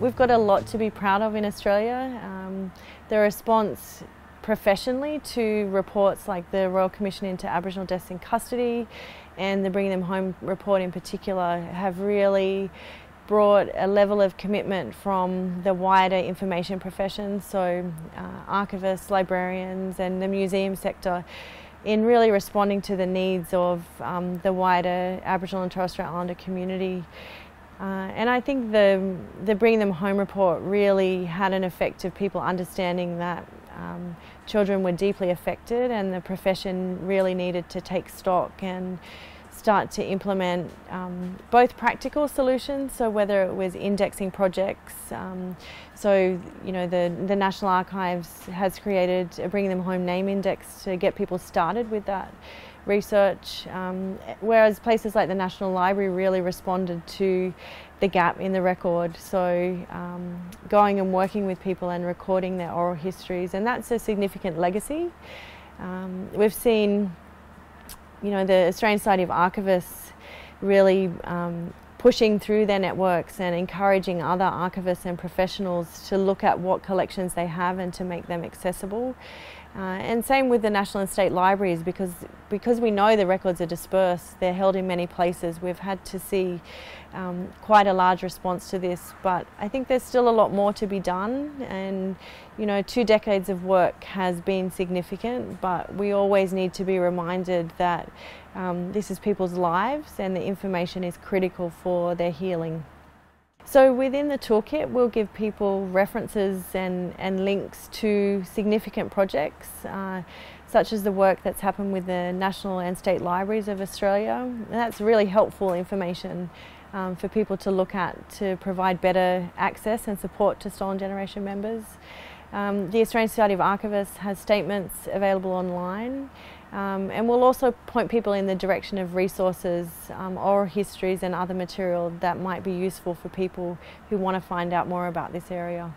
We've got a lot to be proud of in Australia. Um, the response professionally to reports like the Royal Commission into Aboriginal Deaths in Custody and the Bringing Them Home report in particular have really brought a level of commitment from the wider information profession, so uh, archivists, librarians and the museum sector in really responding to the needs of um, the wider Aboriginal and Torres Strait Islander community. Uh, and I think the, the Bring Them Home report really had an effect of people understanding that um, children were deeply affected and the profession really needed to take stock and start to implement um, both practical solutions, so whether it was indexing projects, um, so you know the, the National Archives has created a Bring Them Home name index to get people started with that research, um, whereas places like the National Library really responded to the gap in the record. So um, going and working with people and recording their oral histories, and that's a significant legacy. Um, we've seen you know, the Australian Society of Archivists really um, pushing through their networks and encouraging other archivists and professionals to look at what collections they have and to make them accessible. Uh, and same with the national and state libraries because because we know the records are dispersed, they're held in many places. We've had to see um, quite a large response to this, but I think there's still a lot more to be done. And you know, two decades of work has been significant, but we always need to be reminded that um, this is people's lives and the information is critical for their healing. So within the toolkit we'll give people references and, and links to significant projects uh, such as the work that's happened with the National and State Libraries of Australia. And that's really helpful information um, for people to look at to provide better access and support to Stolen Generation members. Um, the Australian Society of Archivists has statements available online um, and we'll also point people in the direction of resources, um, oral histories and other material that might be useful for people who want to find out more about this area.